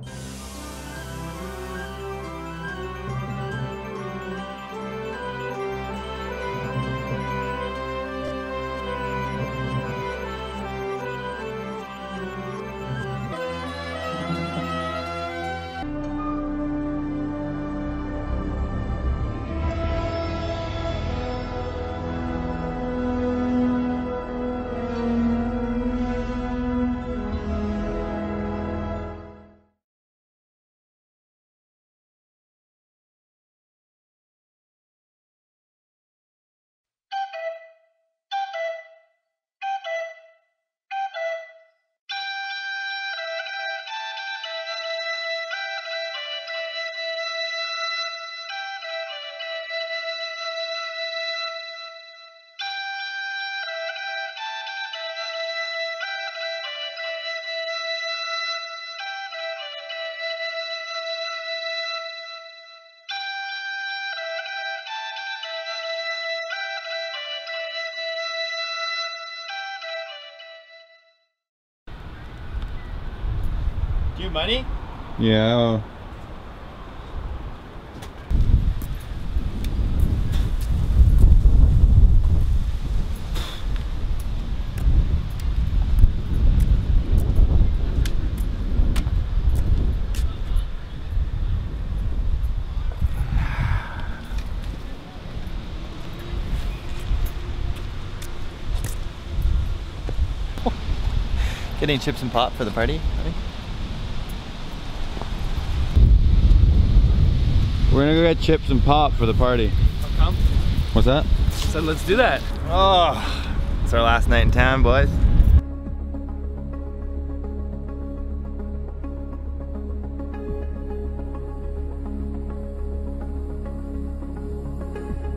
You money? Yeah. Getting chips and pop for the party? honey? We're gonna go get chips and pop for the party. Come. What's that? So let's do that. Oh, it's our last night in town, boys.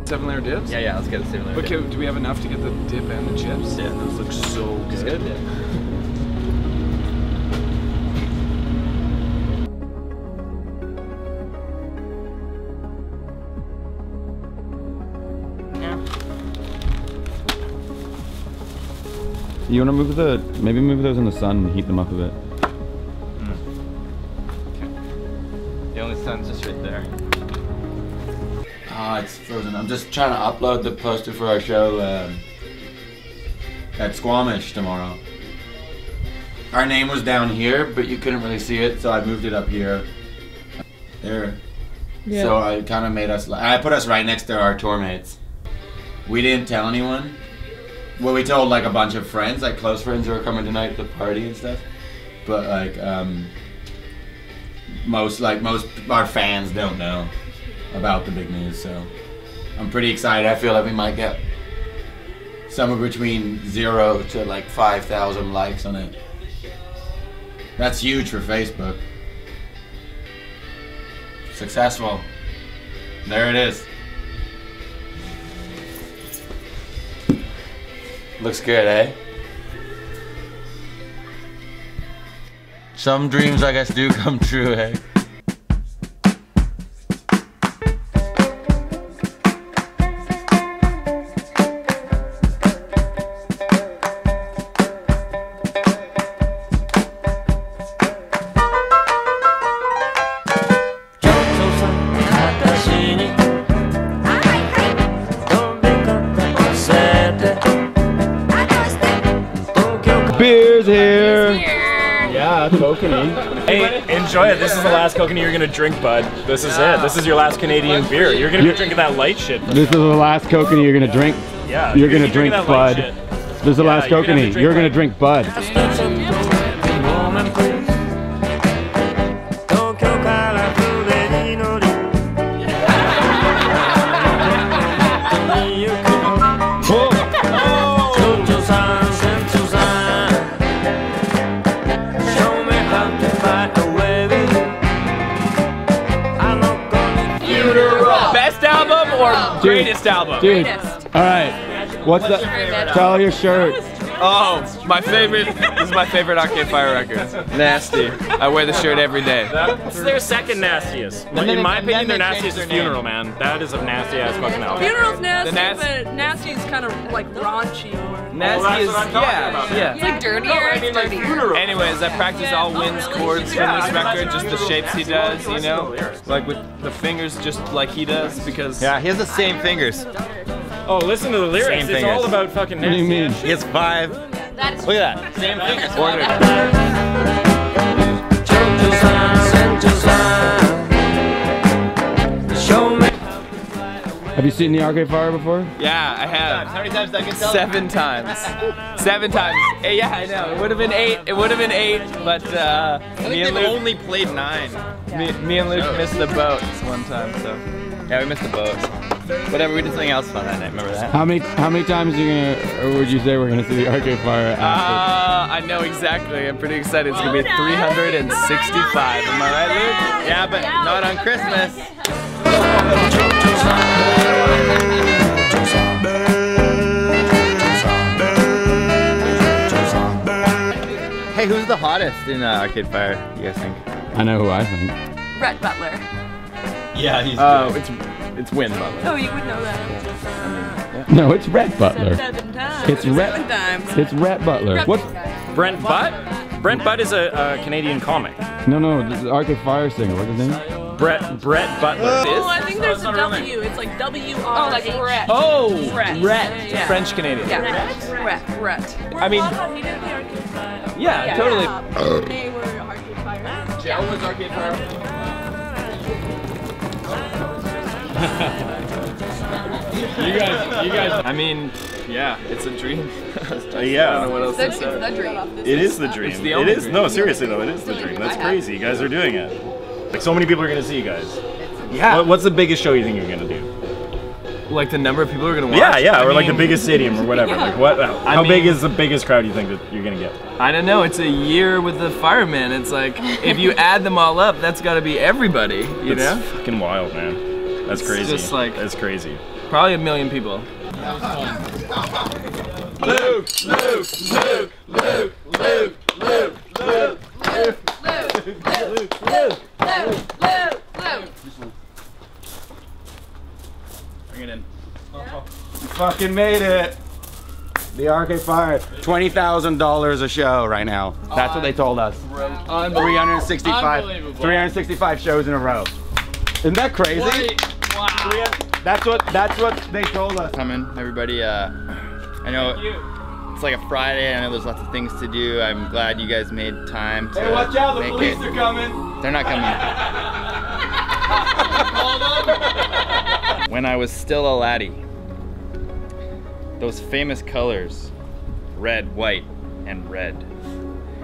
Seven layer dips? Yeah, yeah, let's get a similar. Okay, do we have enough to get the dip and the chips? Yeah, those look so good. Good? You wanna move the maybe move those in the sun and heat them up a bit. The only sun's just right there. Ah, it's frozen. I'm just trying to upload the poster for our show um, at Squamish tomorrow. Our name was down here, but you couldn't really see it, so I moved it up here. There. Yeah. So I kind of made us. I put us right next to our tour mates. We didn't tell anyone. Well, we told like a bunch of friends, like close friends who are coming tonight to the party and stuff. But like, um, most like most our fans don't know about the big news, so I'm pretty excited. I feel like we might get somewhere between zero to like 5,000 likes on it. That's huge for Facebook. Successful. There it is. Looks good, eh? Some dreams, I guess, do come true, eh? Enjoy it. This is the last kokanee you're gonna drink, bud. This is it. This is your last Canadian beer. You're gonna be drinking that light shit. This is the last kokanee you're gonna drink. Yeah. You're gonna be drink Bud. This is the Yeah, last you're gonna have to kokanee. drink You're gonna drink Bud. Album or greatest album? Dude. All right. What's that? Tell your shirt. Oh, my favorite. This is my favorite Arcade Fire record. Nasty. I wear the shirt every day. That's their second nastiest. then In my opinion, their nastiest is Funeral, man. That is a nasty ass fucking album. Funeral's nasty, nas- but nasty is kind of like raunchy or. Nasty is what I'm talking yeah, about. yeah. It's like dirtier. it's dirtier. Anyways, I practice all oh, Win's chords from this record, just the shapes he does, you know? Like with the fingers just like he does because Yeah, he has the same fingers. Oh, listen to the lyrics. Same it's fingers. all about fucking nasty. What do you mean? He has five. That is Look at that. Same thing. fingers. Have you seen the Arcade Fire before? Yeah, I have. How many times did I get tell? Seven times. Seven times. Eh, Yeah, I know. It would have been eight. It would have been eight, but uh, I me and Luke, only played nine. me, me and Luke missed the boat one time, so. Yeah, we missed the boat. Whatever, we did something else fun that night. Remember that? How many how many times are you gonna or would you say we're gonna see the Arcade Fire after? Uh, I know exactly. I'm pretty excited. It's gonna be 365. Am I right, Luke? Yeah, but not on Christmas. Hey, who's the hottest in uh, Arcade Fire? You guys think? I know who I think. Rhett Butler. Yeah, he's. Oh, it's it's Win Butler. Oh, you would know that. No, it's Rhett Butler. Seven times. It's Rhett. Seven times. It's Rhett Butler. What? Brent Butt? Brent Butt is a, a Canadian comic. No, no, the Arcade Fire singer. What's his name? Brett Brett Butler. Oh, I think there's a W. It's like W R. Oh, like Rhett. Oh, Rhett. Rhett. Yeah. French Canadian. Yeah. Rhett. Rhett. I mean, He did the Arcade Fire. yeah, totally. They were Arcade Fire. Gel was Arcade Fire. You guys, you guys. I mean, yeah, it's a dream. Uh, I don't know yeah. what else The, to it's say. the dream. It is the dream. It's the it only is dream. no, seriously though, it is the dream. That's crazy. You guys are doing it. Like so many people are gonna see you guys. Yeah. What, what's the biggest show you think you're gonna do? Like the number of people who are gonna watch. Yeah, yeah, I or like the biggest stadium or whatever. Like what? Uh, how mean- big is the biggest crowd you think that you're gonna get? I don't know. It's a year with the firemen. It's like if you add them all up, that's got to be everybody. You It's know, fucking wild, man. That's crazy. just like- that's crazy. probably a million people. Luke, Luke, Luke, Luke, Bring it in. Fucking made it. The Arcade Fire. Twenty thousand dollars a show right now. That's what they told us. 365. Unbelievable. 365 shows in a row. Isn't that crazy? Wow. That's what. That's what they told us. Coming, everybody. Uh, I know it's like a Friday. I know there's lots of things to do. I'm glad you guys made time to Hey, watch out! The police it. are coming. They're not coming. when I was still a laddie, those famous colors, red, white, and red.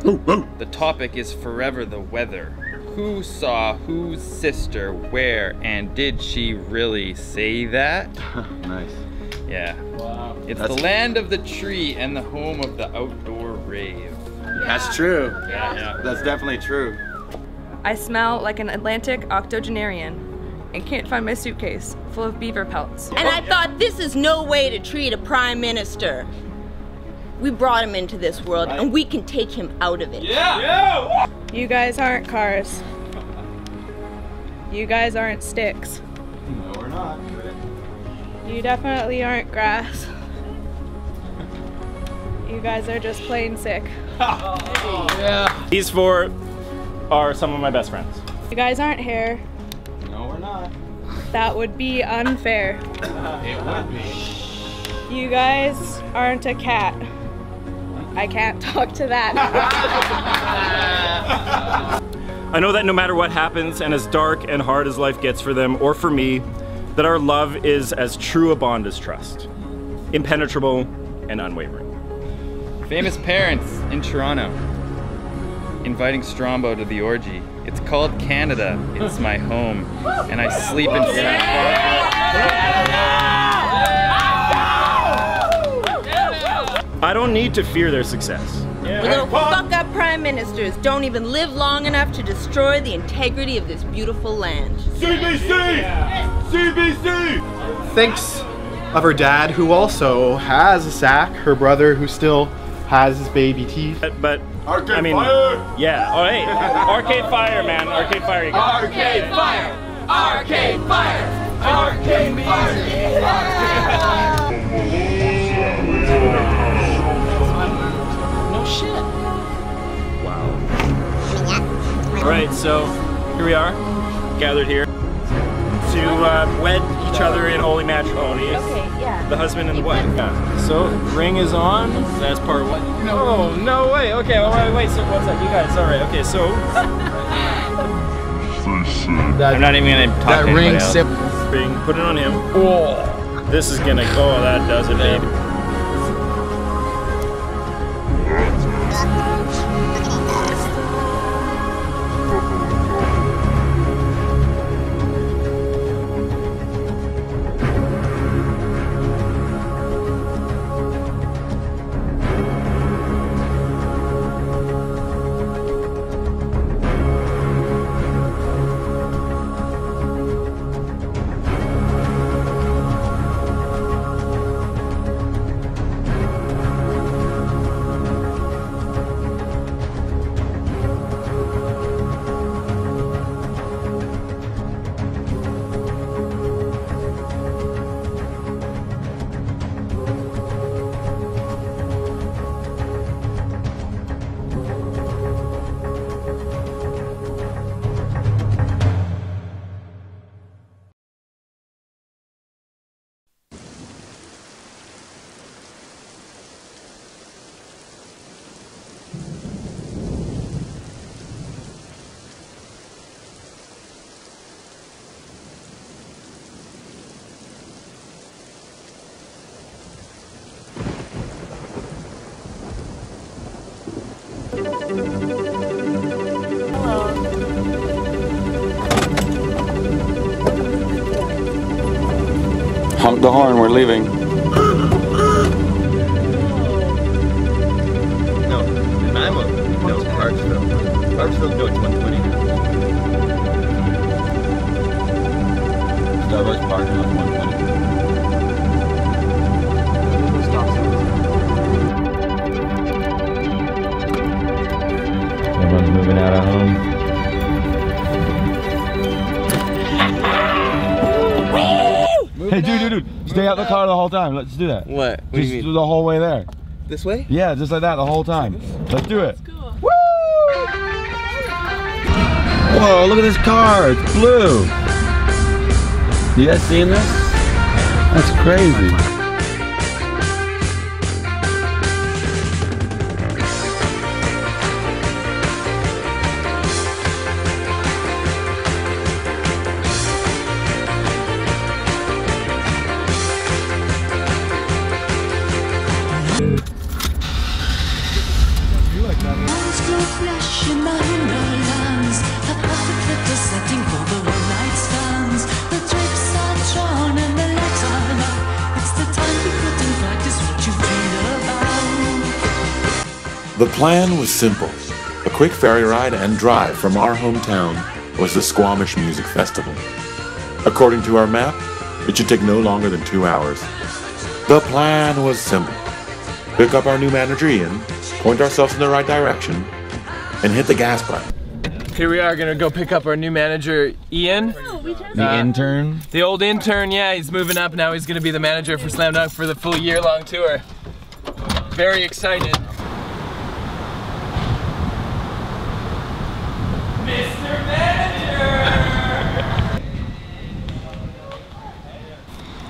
The topic is forever the weather. Who saw whose sister where, and did she really say that? nice. Yeah. Wow. It's That's- the land of the tree and the home of the outdoor rave. That's true. Yeah, yeah. That's definitely true. I smell like an Atlantic octogenarian and can't find my suitcase full of beaver pelts. And I thought this is no way to treat a prime minister. We brought him into this world and we can take him out of it. Yeah. You guys aren't cars. You guys aren't sticks. No, we're not. You definitely aren't grass. You guys are just plain sick. These four are some of my best friends. You guys aren't hair. No, we're not. That would be unfair. It would be. You guys aren't a cat. I can't talk to that. I know that no matter what happens, and as dark and hard as life gets for them, or for me, that our love is as true a bond as trust, impenetrable and unwavering. Famous parents in Toronto inviting Strombo to the orgy. It's called Canada. It's my home, and I sleep in. I don't need to fear their success. Little fuck up prime ministers don't even live long enough to destroy the integrity of this beautiful land. CBC! CBC! Thinks of her dad, who also has a sack, her brother, who still has his baby teeth. But, but Arcade I mean, fire! yeah. Oh, hey, Arcade Fire, man. Arcade Fire. You got it. Arcade fire! Arcade fire! Arcade No All right, so here we are, gathered here to uh, wed each other in holy matrimony. Okay, yeah. The husband and the wife. Yeah. So ring is on. That's part one. No, no way. Okay, all right, wait. Wait. So what's that? You guys, all right. Okay, so I'm not even gonna talk That to ring sip. ring. Put it on him. Oh, this is gonna. Oh, that does it, baby. Leaving. Do that. What? What do Just you do mean? the whole way there. This way? Yeah, just like that the whole time. Let's do it. Woo! Whoa, look at this car. It's blue. You guys seeing this? That's crazy. Plan was simple. A quick ferry ride and drive from our hometown was the Squamish Music Festival. According to our map, it should take no longer than two hours. The plan was simple. Pick up our new manager Ian, point ourselves in the right direction, and hit the gas button. Here we are gonna go pick up our new manager, Ian. The Uh, intern. The old intern, yeah, he's moving up now. He's gonna be the manager for Slam Dunk for the full year long tour. Very excited.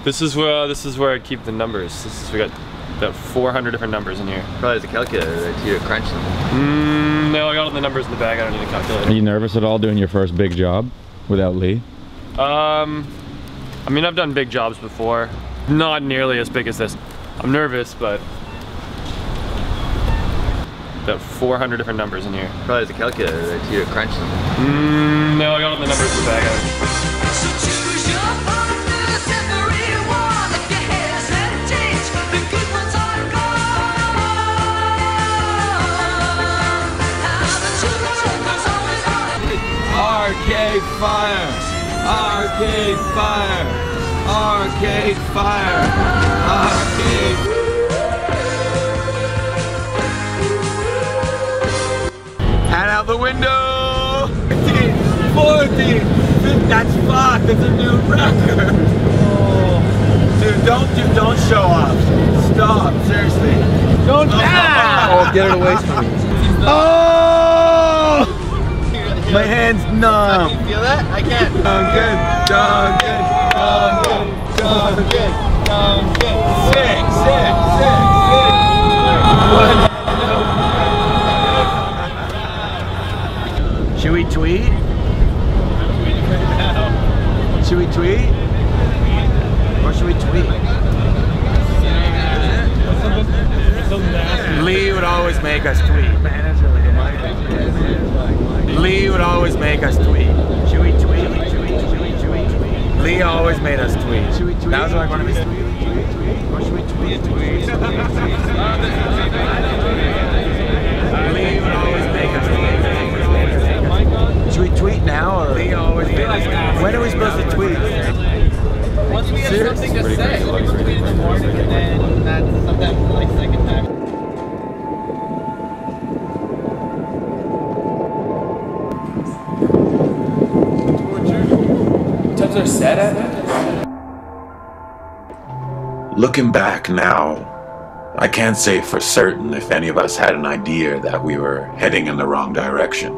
This is where this is where I keep the numbers. This is we got about 400 different numbers in here. Probably has a calculator that you crunch them. Mm, no, I got all the numbers in the bag. I don't need a calculator. Are you nervous at all doing your first big job without Lee? Um, I mean, I've done big jobs before. Not nearly as big as this. I'm nervous, but about 400 different numbers in here. Probably has a calculator that you crunch them. Mm, no, I got all the numbers in the bag. Arcade Fire! Arcade Fire! Arcade Fire! Arcade And out the window! 40! 40! That's fucked! That's a new record! Oh. Dude, don't, dude, don't show off. Stop, seriously. Don't, oh, ah! oh, get it away from me. Oh! My hand's numb. Can you feel that? I can't. Done good, done good, done good, done good, done good. Sick, sick, sick, sick. Should we tweet? Should we tweet? Or should we tweet? Lee would always make us tweet. Lee would always make us tweet. We tweet? Tweet? Should we tweet? Lee always made us tweet. Tweet? That was like one of his tweet. Or should we tweet? Tweet. Lee would always make us tweet. Should we tweet now or? Lee always made us tweet. When are we supposed to tweet? Once we have something to say, we tweet in the morning, and then that's sometimes like second are set at? Looking back now, I can't say for certain if any of us had an idea that we were heading in the wrong direction.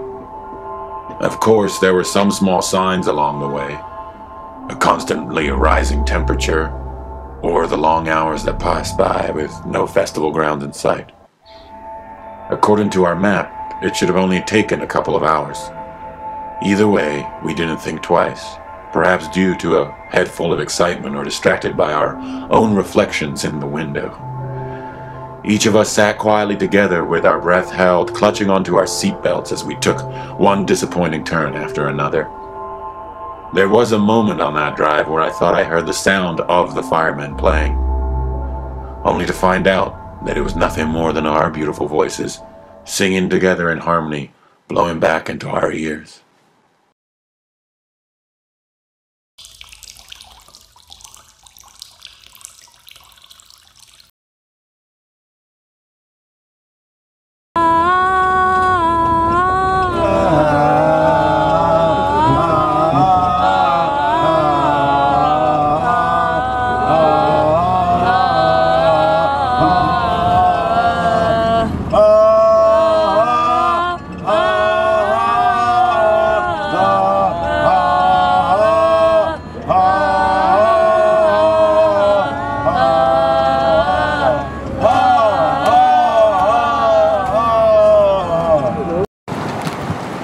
Of course, there were some small signs along the way a constantly rising temperature, or the long hours that passed by with no festival ground in sight. According to our map, it should have only taken a couple of hours. Either way, we didn't think twice, perhaps due to a head full of excitement or distracted by our own reflections in the window. Each of us sat quietly together with our breath held, clutching onto our seatbelts as we took one disappointing turn after another. There was a moment on that drive where I thought I heard the sound of the firemen playing, only to find out that it was nothing more than our beautiful voices singing together in harmony, blowing back into our ears.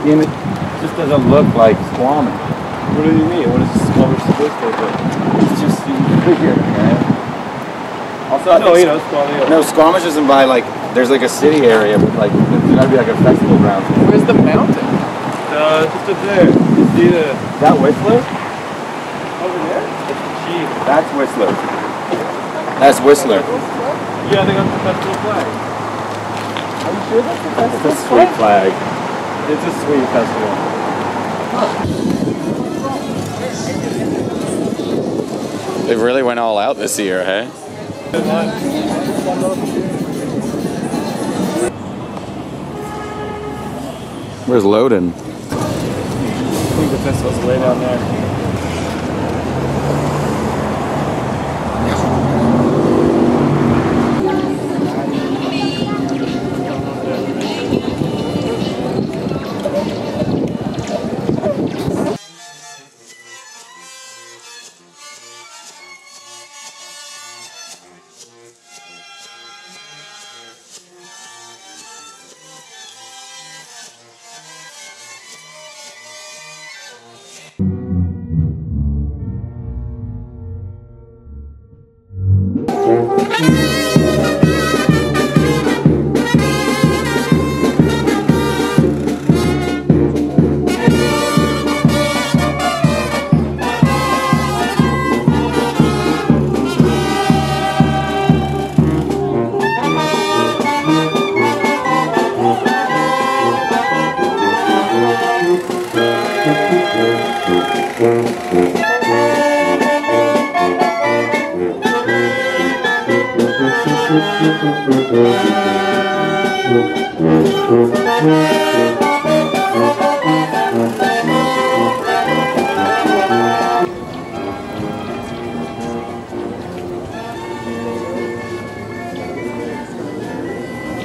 And it just doesn't look like Squamish. What do you mean? What is Squamish supposed to look like? It's just figure, man. Also, I No, think you know, Squamish. No, Squamish isn't by like. There's like a city area, but like there's gotta be like a festival ground. Where's the mountain? Uh, just up there. You see the that Whistler? over there? That's the. That's Whistler. That's Whistler. Yeah, I think that's the festival flag. Are you sure that's the festival? flag? It's a sweet flag. It's a sweet festival. They really went all out this year, hey? Where's Loden? I think the festival's way down there.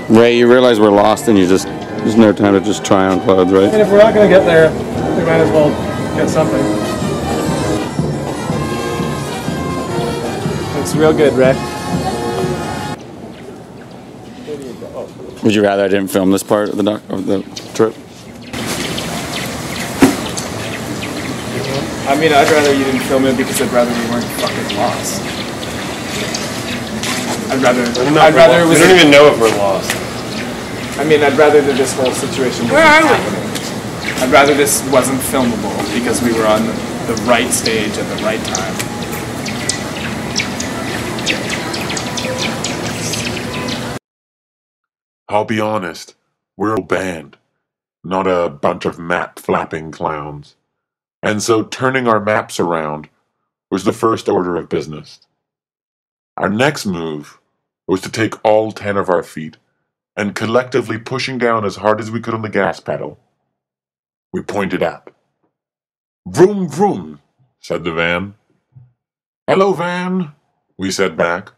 Ray, you realize we're lost and you just, there's no time to just try on clothes, right? And if we're not gonna get there, we might as well get something. Looks real good, Ray. Would you rather I didn't film this part of the doc, of the trip? I mean, I'd rather you didn't film it because I'd rather we weren't fucking lost. I'd rather. I'd rather it was. We don't even know if we're lost. I mean, I'd rather that this whole situation. Where wasn't are we? I'd rather this wasn't filmable because we were on the, the right stage at the right time. I'll be honest, we're a band, not a bunch of map flapping clowns. And so turning our maps around was the first order of business. Our next move was to take all ten of our feet and collectively pushing down as hard as we could on the gas pedal. We pointed up. Vroom, vroom, said the van. Hello, van, we said back.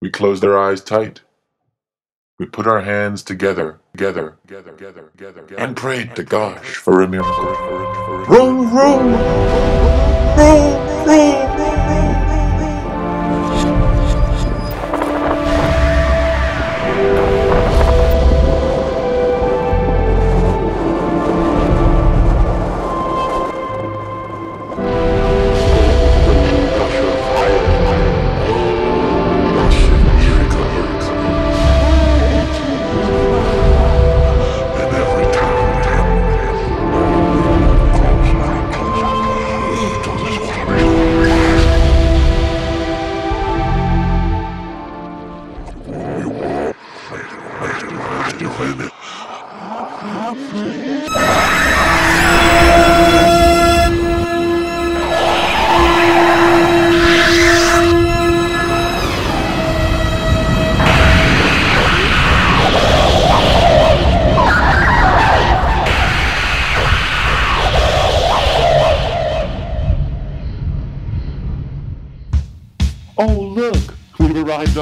We closed our eyes tight. We put our hands together, together, together, together, together, and prayed to gosh for a miracle. Vroom, vroom, vroom, vroom.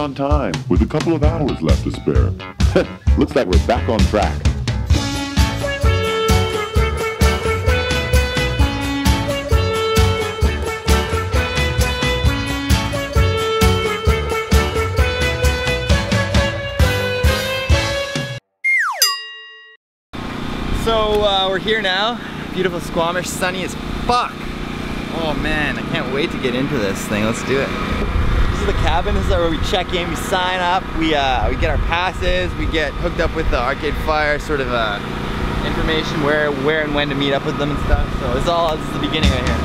On time, with a couple of hours left to spare. Looks like we're back on track. So uh, we're here now. Beautiful Squamish, sunny as fuck. Oh man, I can't wait to get into this thing. Let's do it. This is the cabin. This is where we check in. We sign up. We uh, we get our passes. We get hooked up with the Arcade Fire sort of uh, information where where and when to meet up with them and stuff. So it's all this is the beginning right here.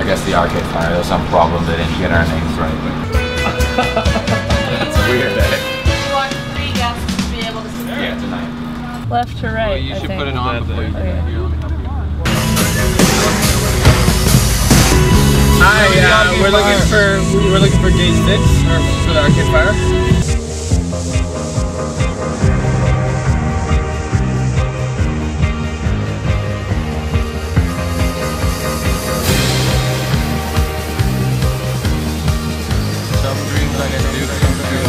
I guess the Arcade Fire, there was some problem, they didn't get our names right. That's weird, Left to right. you I should think. put it on before you Hi, uh, we're looking for we're looking for Days Fix or for the Arcade Fire. Some dreams I get do come true.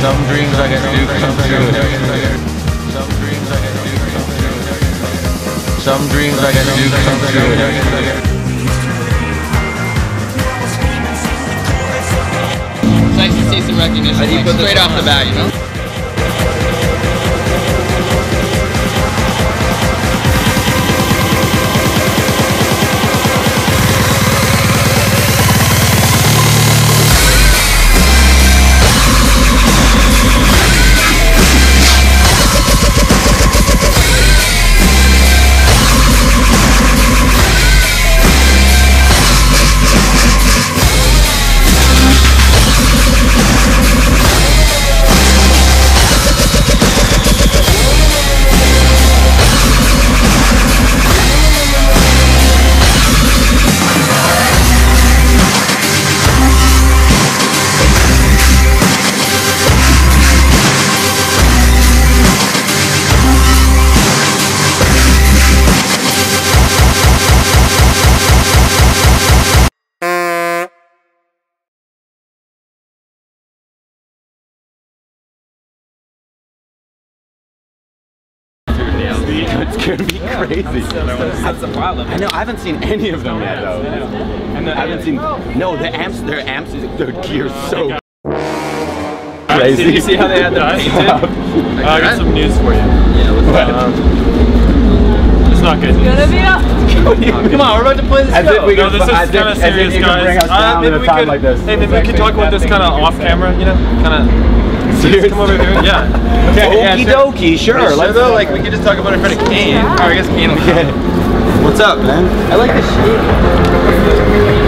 Some dreams I get do come true. Some dreams I get do come true. It's nice to see some recognition like, straight off the bat, you know? That's. I know. I haven't seen any of them yet, though. And I haven't seen. No, the amps. Their amps. Their gear's so Crazy. crazy. Did you see how they had them painted? Uh, I got some news for you. Yeah, what's that? Um, it's not good. It's Gonna be up. Come on, we're about to play this As show. if we No, this is kind of serious, guys. Uh, maybe we could, like this. Hey, maybe we could talk about this kind of off camera. You know, kind of. Serious? Come over here. Yeah. Okie dokie, sure. Sure, Let's though, like we could just talk about it in front of Kane. Or I guess Kane will come. What's up, man? I like the shape.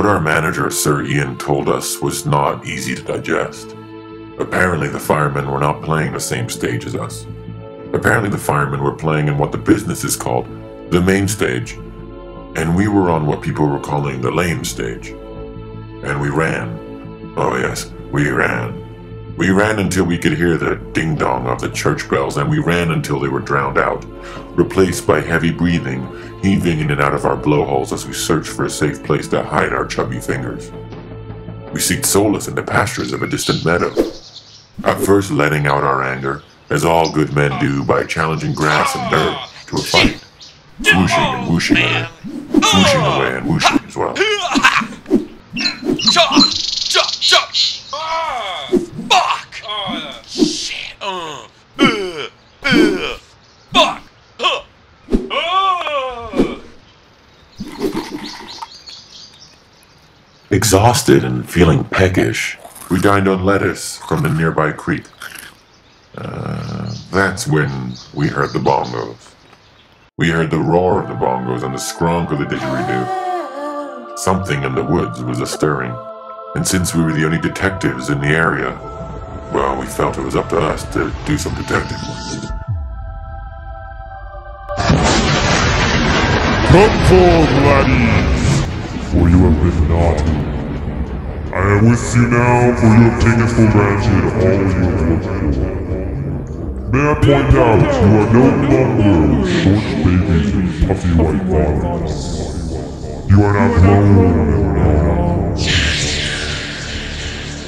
What our manager, Sir Ian, told us was not easy to digest. Apparently, the firemen were not playing the same stage as us. Apparently, the firemen were playing in what the business is called the main stage, and we were on what people were calling the lame stage. And we ran. Oh, yes, we ran. We ran until we could hear the ding dong of the church bells, and we ran until they were drowned out, replaced by heavy breathing, heaving in and out of our blowholes as we searched for a safe place to hide our chubby fingers. We seeked solace in the pastures of a distant meadow, at first letting out our anger, as all good men do by challenging grass and dirt to a fight, swooshing and whooshing at it, swooshing away and whooshing as well. Chop! Chop! Chop! Ah! Fuck! Oh, shit! Uh, fuck! Huh. Oh! Exhausted and feeling peckish, we dined on lettuce from the nearby creek. Uh, that's when we heard the bongos. We heard the roar of the bongos and the skronk of the didgeridoo. Something in the woods was a stirring, and since we were the only detectives in the area, well, we felt it was up to us to do some detective work. Come forth, laddies, for you have been naughty. I am with you now, for you have taken for granted all you have worked for. May I point out, you are no longer short babies with puffy white bodies. You are now grown and.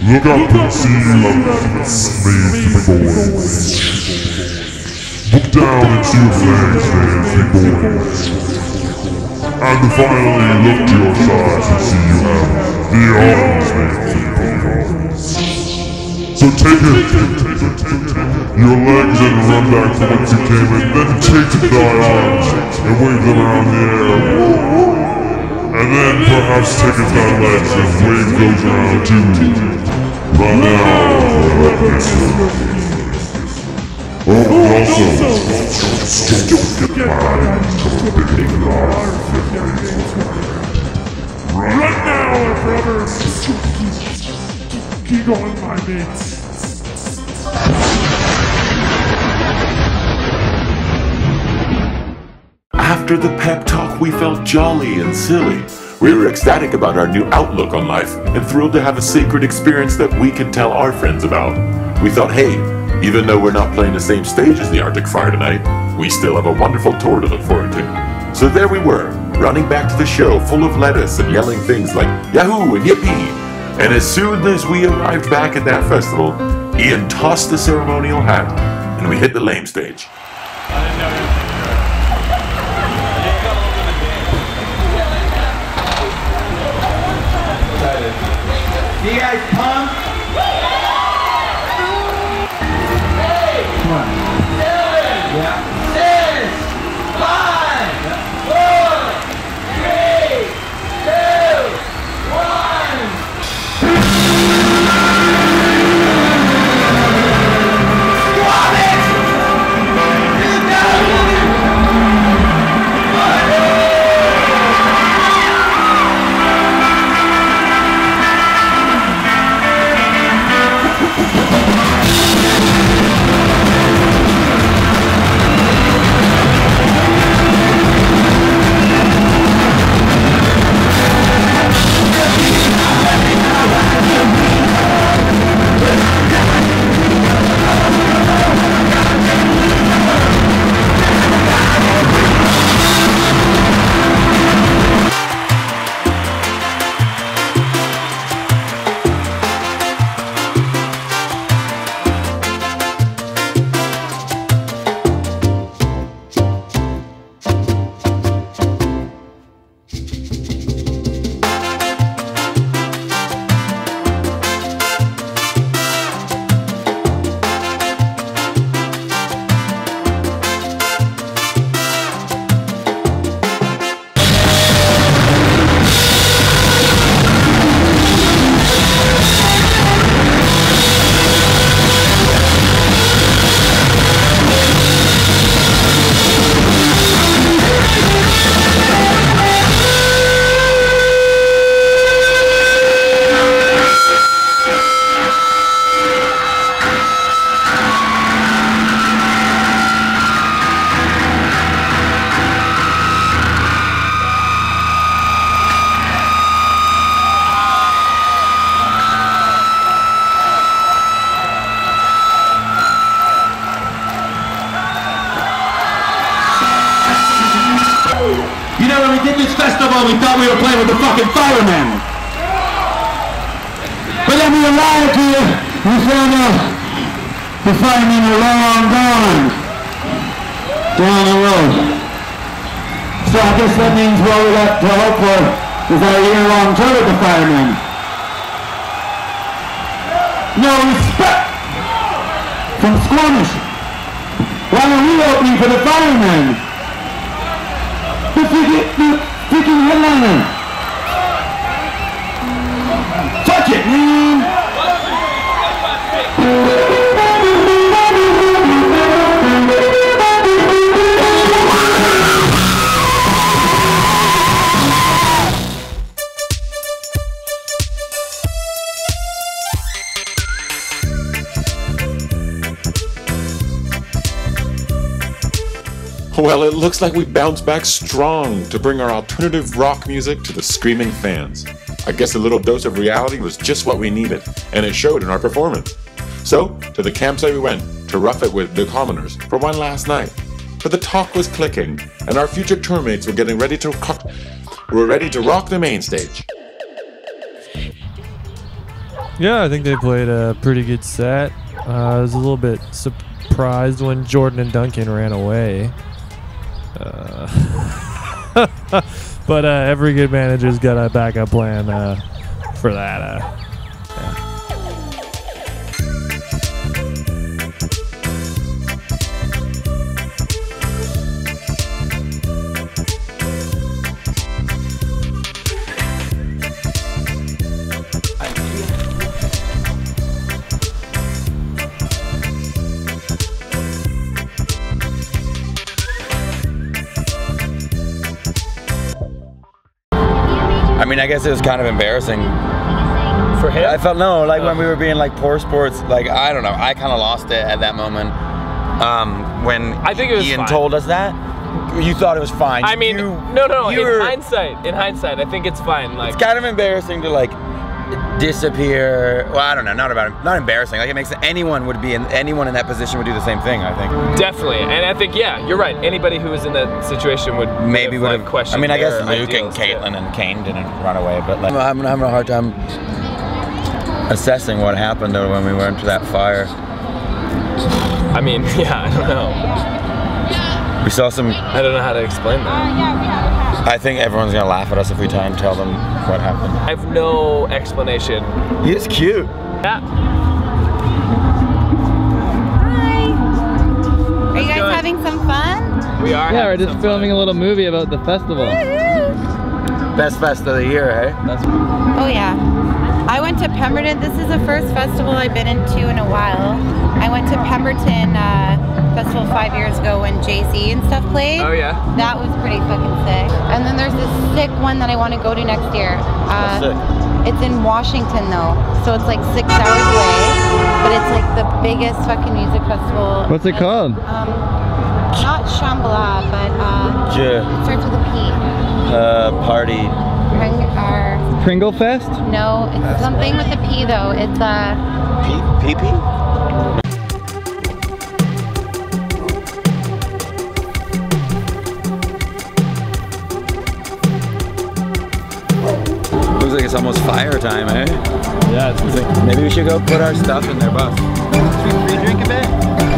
Look up and see love made to be born. Look down see your made to be born. And finally look to your sides and see you have the arms. So take it, your legs and run back to whence you came and then take thy arms and wave them around the air. And then perhaps take it thy legs and wave those around too. Run this Oh, also, don't forget mine to a big love. Right now forever! Keep going, my mates. After the pep talk, we felt jolly and silly. We were ecstatic about our new outlook on life and thrilled to have a sacred experience that we can tell our friends about. We thought, hey, even though we're not playing the same stage as the Arctic Fire tonight, we still have a wonderful tour to look forward to. So there we were, running back to the show full of lettuce and yelling things like Yahoo and Yippee. And as soon as we arrived back at that festival, Ian tossed the ceremonial hat and we hit the lame stage. You guys pumped? Like we bounced back strong to bring our alternative rock music to the screaming fans. I guess a little dose of reality was just what we needed, and it showed in our performance. So, to the campsite we went to rough it with the commoners for one last night. But the talk was clicking, and our future tourmates were getting ready to rock, were ready to rock the main stage. Yeah, I think they played a pretty good set. Uh, I was a little bit surprised when Jordan and Duncan ran away. Uh, but uh, every good manager's got a backup plan uh, for that. I guess it was kind of embarrassing. For him? I felt no, like when we were being like poor sports. Like I don't know, I kind of lost it at that moment. Um, when I think it was Ian fine. told us that, you thought it was fine. I mean, You- no, no, no. In were- hindsight, in hindsight, I think it's fine. Like, it's kind of embarrassing to like disappear. Well, I don't know, not about not embarrassing. Like it makes anyone would be in anyone in that position would do the same thing. I think definitely, and I think yeah, you're right. Anybody who was in that situation would maybe would have like, questioned. I mean, I guess their Luke and ideals, Caitlin and Kane didn't run away, but like I'm having a hard time assessing what happened though when we went to that fire. I mean, yeah, I don't know. We saw some. I don't know how to explain that. Uh, I think everyone's gonna laugh at us if we try and tell them what happened. I have no explanation. He's cute. Yeah. Are you guys having some fun? We are. Yeah, we're just filming a little movie about the festival. Best fest of the year, hey? That's Oh yeah. I went to Pemberton. This is the first festival I've been into in a while. I went to Pemberton uh, Festival five years ago when Jay-Z and stuff played. Oh yeah. That was pretty fucking sick. And then there's this sick one that I want to go to next year. Uh, It's in Washington though, so it's like six hours away. But it's like the biggest fucking music festival. What's it called? Um, not Shambhala, but uh, Yeah. it starts with a P. Uh, party. Pring- or, Pringle Fest? no, it's something with a P though. It's uh, Pee pee? Looks almost fire time, eh? Yeah, it's Maybe we should go put our stuff in their bus. Should we pre-drink a bit?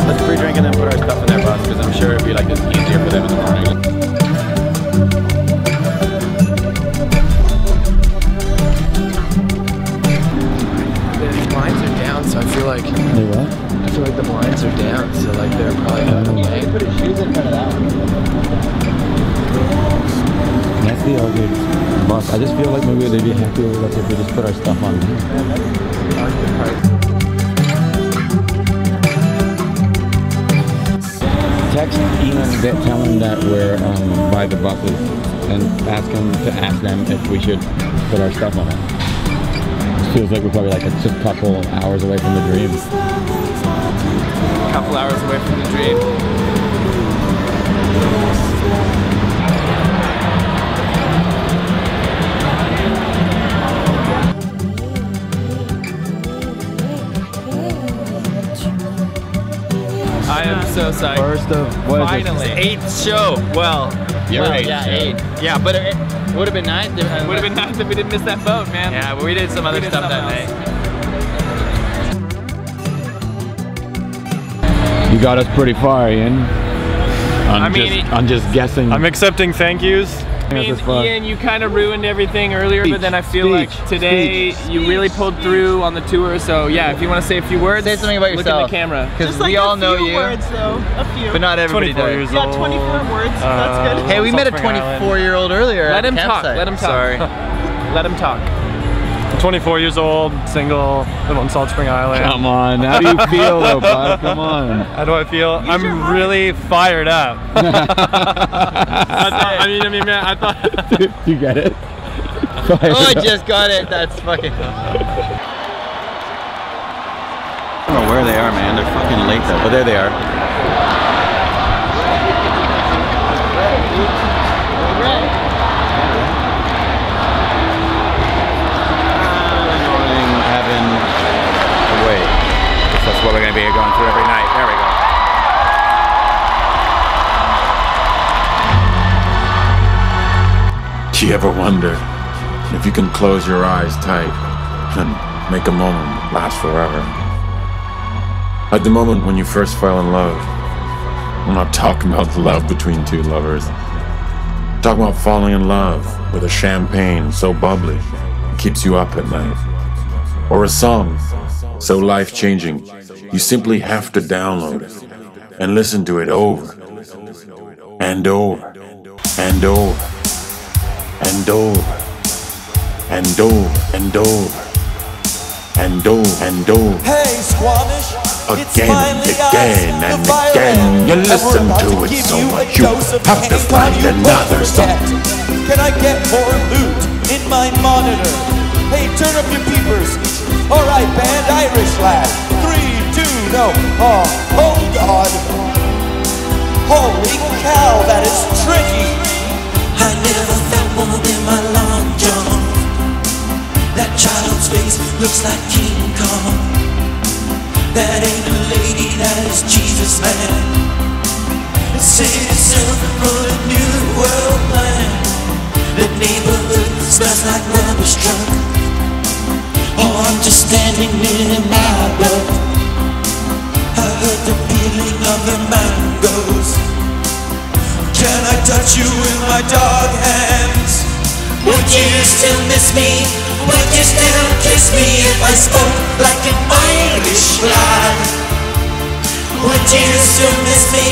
Let's pre-drink and then put our stuff in their bus because I'm sure it'd be like easier for them in the morning. The blinds are down, so I feel like They what? I feel like the blinds are down, so like they're probably not away. Put his shoes in front of that That's good bus. I just feel like maybe they'd be us if we just put our stuff on. Text Ian that tell him that we're um, by the buses and ask him to ask them if we should put our stuff on it. Feels like we're probably like just a couple hours away from the dream. Couple hours away from the dream. So psyched. First of what is this? Finally, eighth show. Well, You were Wow, eight. yeah, eight. Yeah, but it would have been nice. If, uh, Would have been nice if we didn't miss that boat, man. Yeah, but we did some other did stuff that something night. You got us pretty far, Ian. I'm I mean, just, I'm just guessing. I'm accepting thank yous. I mean, Ian, you kind of ruined everything earlier, but then I feel like today you really pulled through on the tour. So yeah, if you want to say a few words, Say something about look yourself. in the camera. Because we all know you, words though, a few. but not everybody 24 does. years Yeah, 24 words. Uh, That's good. Hey, we met a Salt Spring Island. 24 year old earlier. Let him talk. Let him talk. Sorry. Let him talk. I'm 24 years old, single, live on Salt Spring Island. Come on, how do you feel though, bud? Come on. How do I feel? I'm really fired up. I, thought, I mean, I mean, man, I thought. you get it? Oh, I just got it. That's fucking. I don't know where they are, man. They're fucking late though. But there they are. Wonder if you can close your eyes tight and make a moment last forever? Like the moment when you first fell in love. I'm not talking about the love between two lovers. I'm talking about falling in love with a champagne so bubbly it keeps you up at night. Or a song so life changing you simply have to download it and listen to it over and over and over and over and over and over and over and over Hey, Squamish. again and again and again. You listen we're to it so you much you have to pain find another song. Can I get more loot in my monitor? Hey, turn up your peepers. All right, band, Irish lad. Three, two, no. Oh, oh God. Holy cow, that is tricky. I never child's face looks like King Kong. That ain't a lady, that is Jesus, man. Set yourself for a new world plan. The neighborhood smells like rubbish truck. Oh, I'm just standing in my blood. I heard the peeling of the mangoes. Can I touch you with my dog hands? Would you still miss me? Would you still kiss me if I spoke like an Irish lad? Would you still miss me?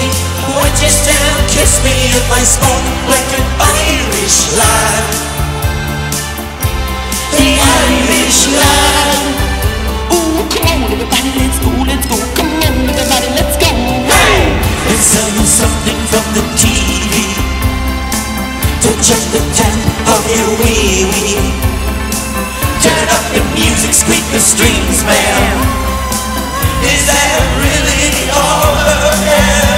Would you still kiss me if I spoke like an Irish lad? The Irish lad. Ooh, come on everybody, let's go, let's go. Come on everybody, let's go. Hey! Let's tell you something from the TV to check the temp of your wee wee. The music, squeak the strings, man. Is that really all hair?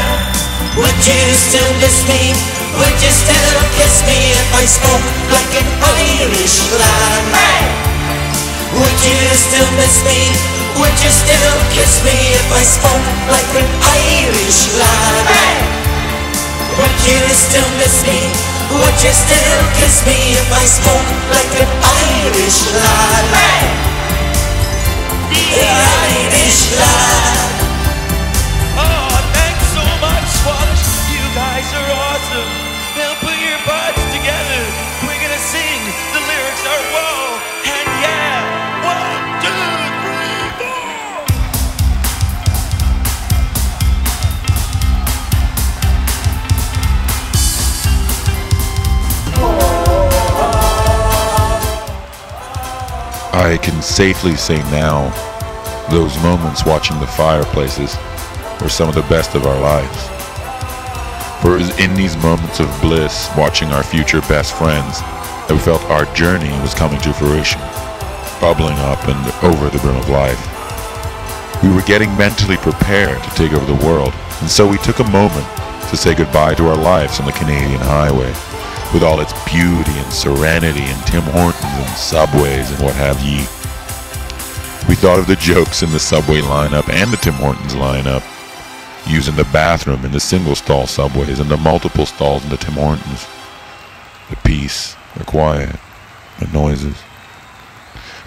Would you still miss me? Would you still kiss me if I spoke like an Irish lad? Would you still miss me? Would you still kiss me if I spoke like an Irish lad? Would you still miss me? Would you still kiss me if I spoke like an Irish lad? The Irish lad. I can safely say now, those moments watching the fireplaces were some of the best of our lives. For it was in these moments of bliss, watching our future best friends, that we felt our journey was coming to fruition, bubbling up and over the brim of life. We were getting mentally prepared to take over the world, and so we took a moment to say goodbye to our lives on the Canadian highway, with all its beauty and serenity and Tim Hortons and subways and what have ye. We thought of the jokes in the subway lineup and the Tim Hortons lineup, using the bathroom in the single stall subways and the multiple stalls in the Tim Hortons. The peace, the quiet, the noises.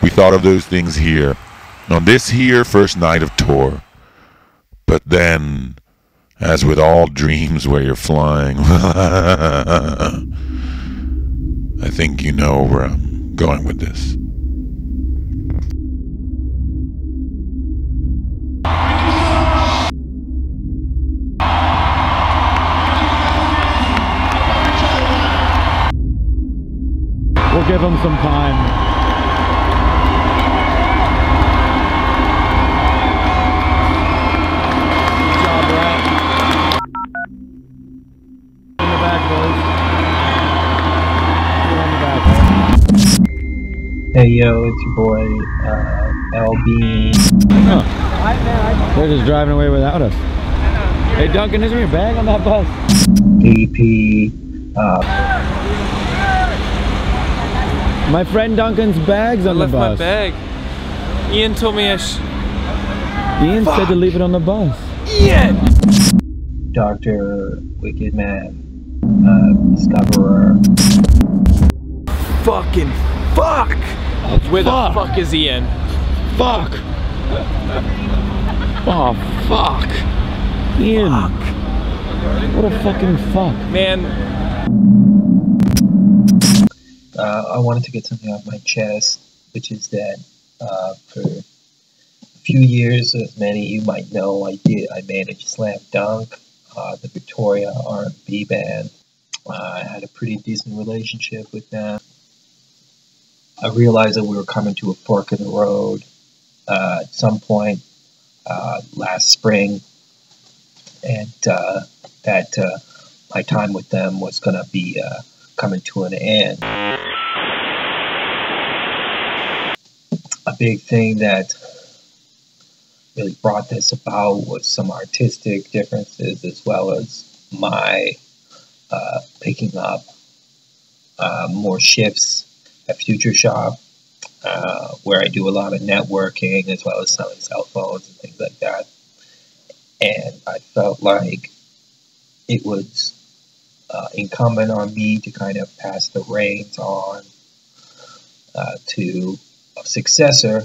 We thought of those things here on this here first night of tour. But then, as with all dreams where you're flying, I think you know where I'm going with this. We'll give them some time. Hey yo, it's your boy uh, LB. They're just driving away without us. Hey Duncan, isn't your bag on that bus? DP. Uh, My friend Duncan's bag's I on the bus. left my bag. Ian told me I sh- Ian said to leave it on the bus. Ian! Doctor Wicked Man. Uh, Discoverer. Fucking fuck! Where the fuck is Ian? Fuck! Oh, fuck. Ian. What a fucking fuck. Man, Uh, I wanted to get something off my chest, which is that uh, for a few years, as many of you might know, I did I managed Slam Dunk, uh, the Victoria R&B band. Uh, I had a pretty decent relationship with them. I realized that we were coming to a fork in the road uh, at some point uh, last spring, and uh, that uh, my time with them was going to be uh, coming to an end. A big thing that really brought this about was some artistic differences as well as my uh, picking up more shifts at Future Shop, uh, where I do a lot of networking as well as selling cell phones and things like that. And I felt like it was uh, incumbent on me to kind of pass the reins on uh, to a successor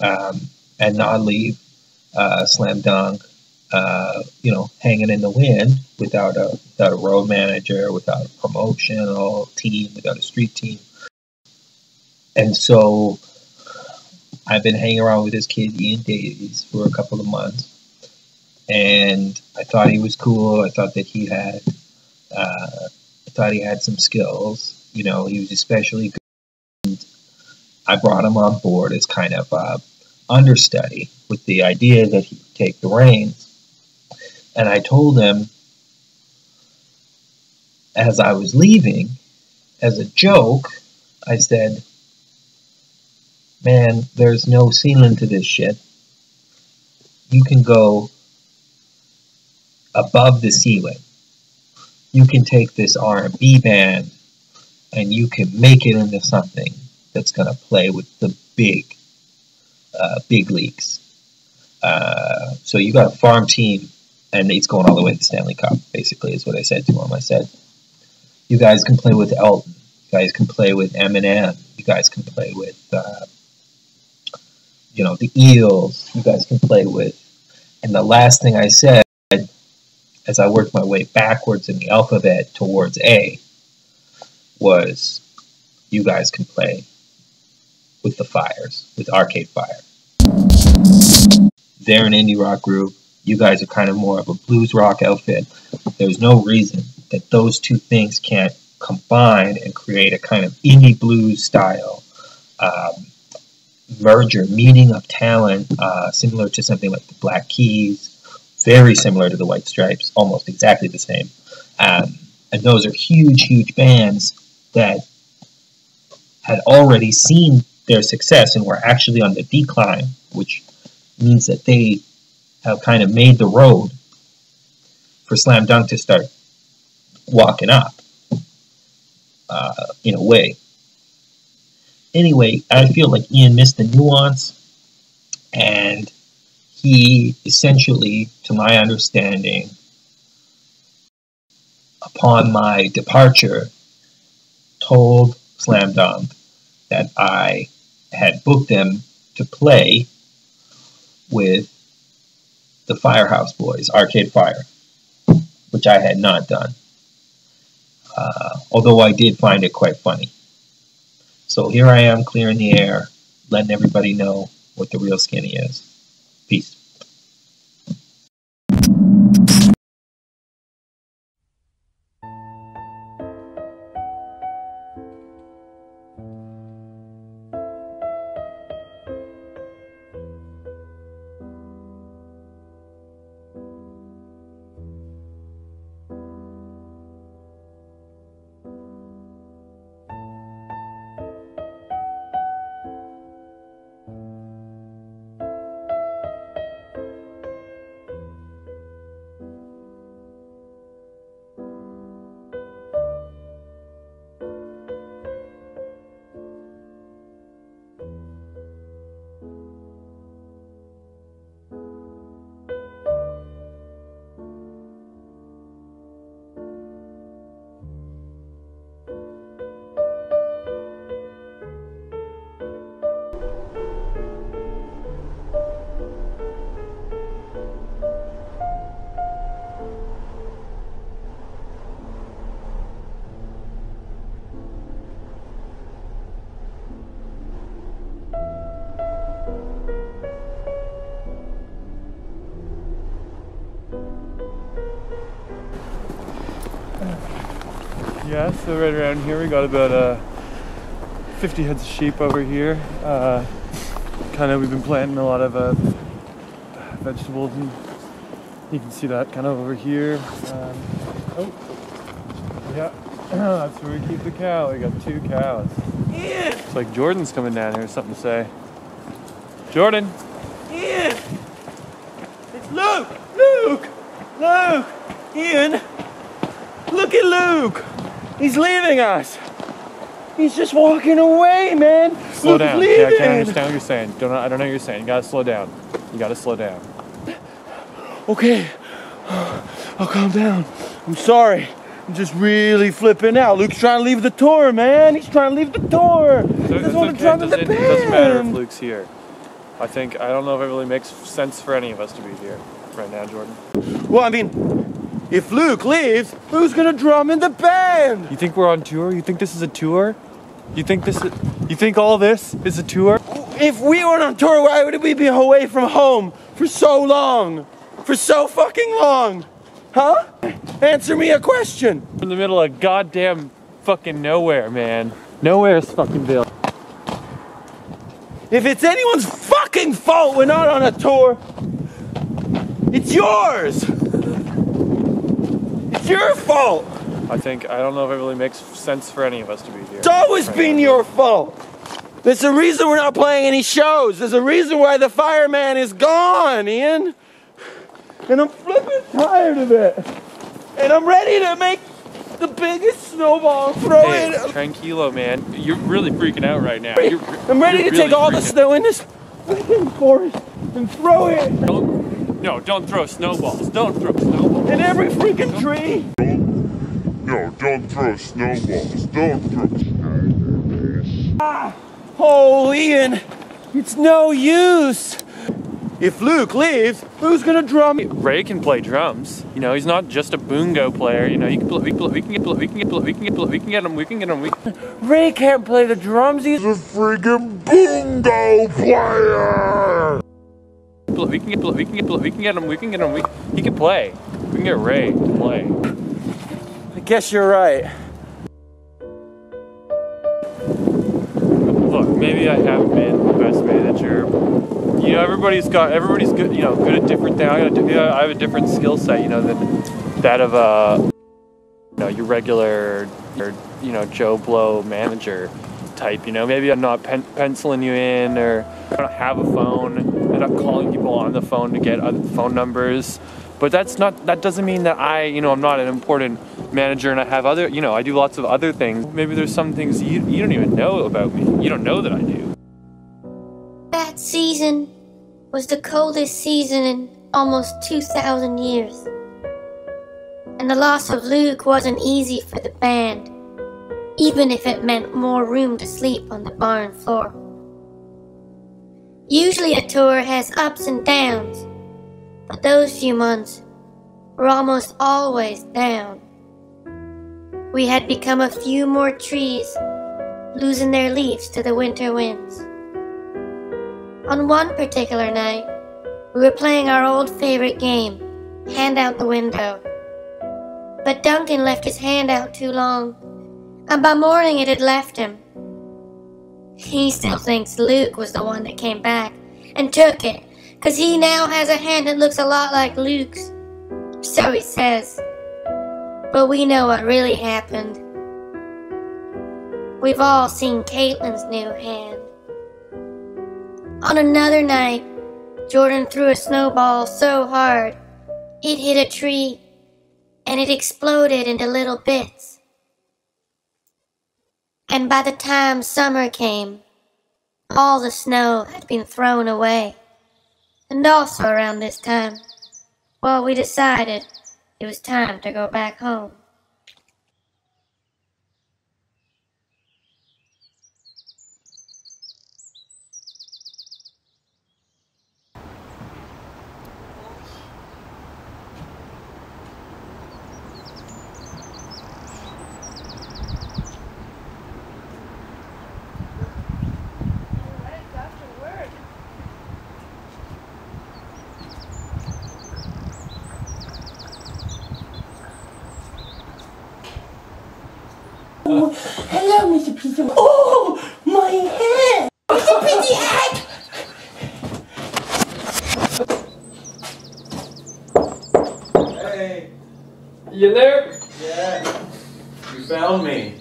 um, and not leave uh, Slam Dunk, uh, you know, hanging in the wind without a without a road manager, without a promotional team, without a street team. And so I've been hanging around with this kid Ian Davies for a couple of months, and I thought he was cool. I thought that he had, uh, I thought he had some skills. You know, he was especially good. And I brought him on board as kind of a understudy with the idea that he would take the reins. And I told him as I was leaving, as a joke, I said, Man, there's no ceiling to this shit. You can go above the ceiling. You can take this R&B band and you can make it into something that's going to play with the big, uh, big leagues. Uh, so you got a farm team, and it's going all the way to the Stanley Cup. Basically, is what I said to him. I said, "You guys can play with Elton. You guys can play with Eminem. You guys can play with, uh, you know, the Eels. You guys can play with." And the last thing I said, as I worked my way backwards in the alphabet towards A, was, "You guys can play with the Fires, with Arcade Fire." They're an indie rock group. You guys are kind of more of a blues rock outfit. There's no reason that those two things can't combine and create a kind of indie blues style um, merger, meeting of talent, uh, similar to something like the Black Keys, very similar to the White Stripes, almost exactly the same. Um, and those are huge, huge bands that had already seen their success and were actually on the decline, which means that they have kind of made the road for Slam Dunk to start walking up uh, in a way. Anyway, I feel like Ian missed the nuance and he essentially, to my understanding, upon my departure, told Slam Dunk that I had booked them to play with the Firehouse Boys, Arcade Fire, which I had not done. Uh, although I did find it quite funny. So here I am clearing the air, letting everybody know what the real skinny is. So right around here we got about uh, 50 heads of sheep over here. Uh, kind of, we've been planting a lot of uh, vegetables, and you can see that kind of over here. Um, oh, yeah, that's where we keep the cow. We got two cows. Ian! It's like Jordan's coming down here, something to say. Jordan! Ian! It's Luke! Luke! Luke! Ian! Look at Luke! He's leaving us! He's just walking away, man! Slow Luke's down. leaving! Yeah, I can't understand what you're saying. Don't I don't know what you're saying. You gotta slow down. You gotta slow down. Okay. I'll calm down. I'm sorry. I'm just really flipping out. Luke's trying to leave the tour, man. He's trying to leave the tour. he doesn't want to drum It in the doesn't, it doesn't matter if. Luke's here. I think I don't know if it really makes sense for any of us to be here right now, Jordan. Well, I mean, if Luke leaves, who's gonna drum in the band? You think we're on tour? You think this is a tour? You think this is, you think all this is a tour? If we weren't on tour, why would we be away from home for so long? For so fucking long? Huh? Answer me a question. We're in the middle of goddamn fucking nowhere, man. Nowhere's fucking Bill. If it's anyone's fucking fault we're not on a tour, it's yours. It's your fault. I think I don't know if it really makes sense for any of us to be here. It's always right been now. your fault. There's a reason we're not playing any shows. There's a reason why the fireman is gone, Ian. And I'm flipping tired of it. And I'm ready to make the biggest snowball, throw Hey, it. tranquilo, man. You're really freaking out right now. You're, I'm ready to take all the snow in this freaking forest and throw it No, don't throw snowballs. Don't throw snowballs. in every freaking tree. No, don't throw snowballs. Don't throw snowballs. Ah, oh, Ian, it's no use. If Luke leaves, who's gonna drum? Ray can play drums. You know, he's not just a bongo player. You know, you can play, we, can play, we can get we can get we can get we can get him. We can get him. We Ray can't play the drums. He's a freaking bingo player. We can get we can get we can get him. We can get him. We, he can play. We can get Ray to play. I guess you're right. Look, maybe I haven't been the best manager. You know, everybody's got everybody's good. You know, good at different things. I, got a I have a different skill set. You know, than that of a you know your regular or you know Joe Blow manager type. You know, maybe I'm not pen- penciling you in, or I don't have a phone. I'm not calling people on the phone to get other phone numbers. But that's not. That doesn't mean that I, you know, I'm not an important manager and I have other. You know, I do lots of other things. Maybe there's some things you you don't even know about me. You don't know that I do. That season was the coldest season in almost 2,000 years. And the loss of Luke wasn't easy for the band, even if it meant more room to sleep on the barn floor. Usually a tour has ups and downs, but those few months were almost always down. We had become a few more trees, losing their leaves to the winter winds. On one particular night, we were playing our old favorite game, Hand Out the Window. But Duncan left his hand out too long, and by morning it had left him. He still thinks Luke was the one that came back and took it, 'cause he now has a hand that looks a lot like Luke's. So he says. But we know what really happened. We've all seen Caitlin's new hand. On another night, Jordan threw a snowball so hard it hit a tree and it exploded into little bits. And by the time summer came, all the snow had been thrown away. And also around this time, well, we decided it was time to go back home. Hello, Mr. Pizza. Oh, my head! Mr. Pizza Head! Hey. You there? Yeah. You found me.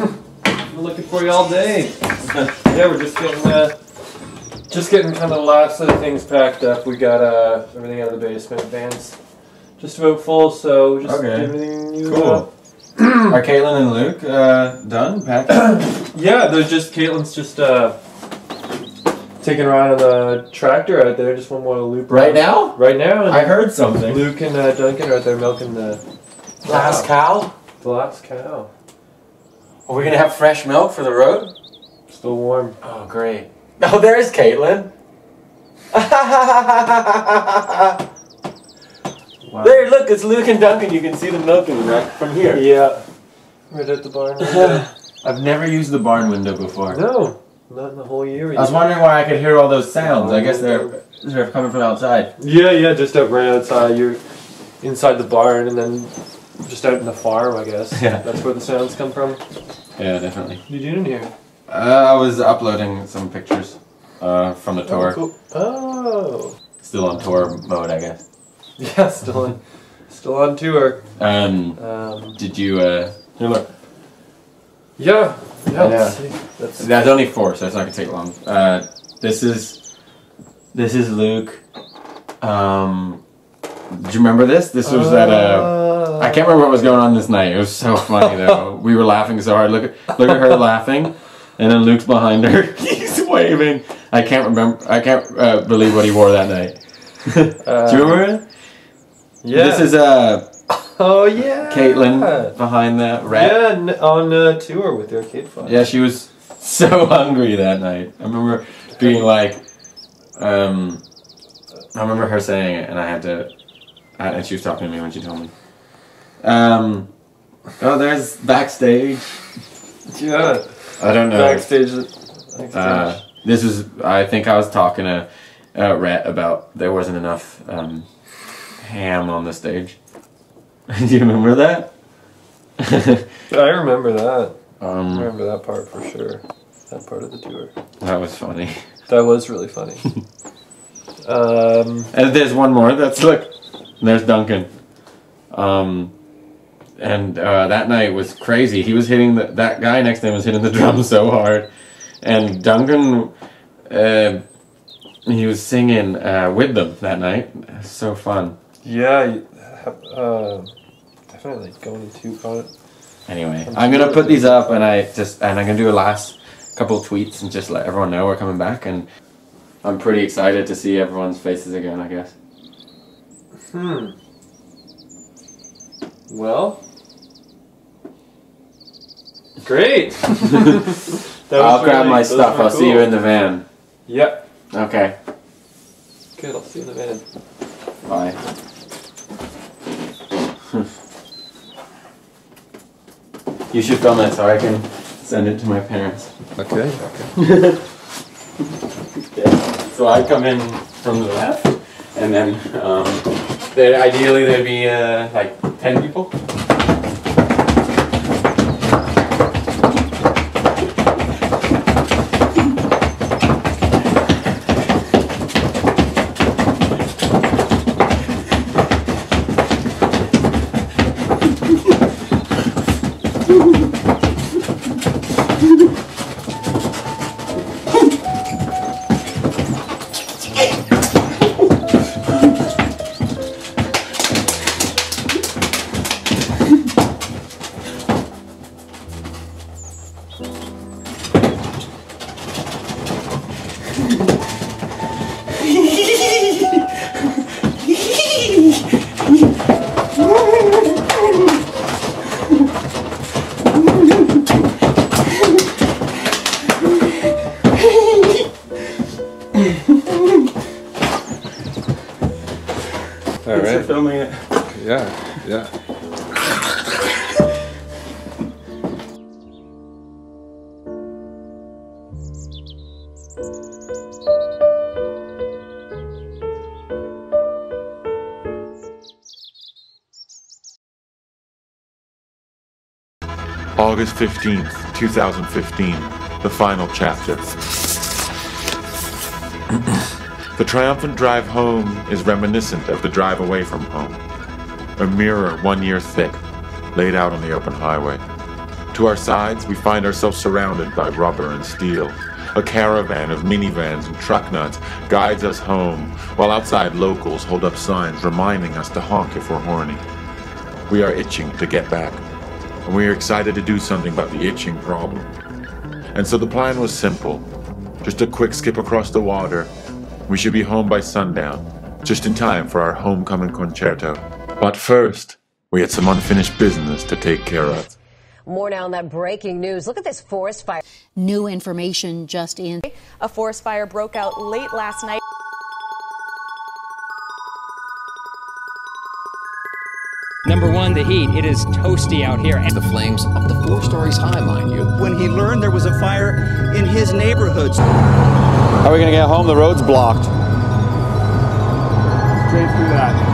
I've Been looking for you all day. yeah, we're just getting uh, just getting kind of the last of the things packed up. We got uh, everything out of the basement. Van's just about full, so just Okay. everything you Cool. Are Caitlin and Luke uh, done packing? yeah, there's just Caitlin's just uh, taking a ride on the tractor out there. Just one more loop. Right around. now? Right now. and I heard something. Luke and uh, Duncan are out there milking the Last cow? the last cow. Are we gonna have fresh milk for the road? Still warm. Oh, great. Oh, there's Caitlin. There, look, it's Luke and Duncan. You can see them milking right from here. Yeah. Right at the barn. window. I've never used the barn window before. no, not in the whole year. I was wondering why I could hear all those sounds. I guess they're they're coming from outside. Yeah, yeah, just out right outside. You're inside the barn, and then just out in the farm, I guess. Yeah. That's where the sounds come from. Yeah, definitely. What are you doing here? Uh, I was uploading some pictures uh, from the tour. Oh, cool. Oh. Still on tour mode, I guess. Yeah, still on, still on tour. Um, Um, did you? Uh, here, look. yeah. Yeah. Yeah. let's see. That's, That's only four, so it's not gonna take long. Uh, this is this is Luke. Um, do you remember this? This was at uh, I can't remember what was going on this night. It was so funny though. we were laughing so hard. Look at look at her laughing, and then Luke's behind her. He's waving. I can't remember. I can't uh, believe what he wore that night. do you remember it? Yeah. This is uh Oh yeah. Caitlin behind that rat. Yeah, on uh, tour with Arcade Fire. Yeah, she was so hungry that night. I remember being like, um, I remember her saying it, and I had to, I, and she was talking to me when she told me. Um, oh, there's backstage. Yeah. I don't know. Backstage. backstage. Uh, this is, I think I was talking to uh, Rhett about there wasn't enough um, ham on the stage. Do you remember that? I remember that. Um, I remember that part for sure. That part of the tour. That was funny. That was really funny. um, And there's one more. That's look. There's Duncan. Um, and uh, that night was crazy. He was hitting the, that guy next to him was hitting the drum so hard, and Duncan, uh, he was singing uh, with them that night. So fun. yeah, uh, definitely going to on it. Anyway, I'm gonna put these up, and I just and I'm gonna do a last couple of tweets and just let everyone know we're coming back. And I'm pretty excited to see everyone's faces again. I guess. Hmm. Well. Great. I'll grab really- my stuff. I'll see you in the van. Yep. Okay. Good. I'll see you in the van. Bye. You should film it so I can send it to my parents. Okay. Okay. So I come in from the left, and then um, there ideally there'd be uh, like ten people. August 15th, 2015, the final chapter. the triumphant drive home is reminiscent of the drive away from home. A mirror one year thick, laid out on the open highway. To our sides, we find ourselves surrounded by rubber and steel. A caravan of minivans and truck nuts guides us home, while outside locals hold up signs reminding us to honk if we're horny. We are itching to get back, and we are excited to do something about the itching problem. And so the plan was simple just a quick skip across the water. We should be home by sundown, just in time for our homecoming concerto. But first, we had some unfinished business to take care of. More now on that breaking news. Look at this forest fire. New information just in. A forest fire broke out late last night. Number one, the heat. It is toasty out here. The flames up to four stories high, mind you. when he learned there was a fire in his neighborhood. How are we gonna get home? The road's blocked. Straight through that.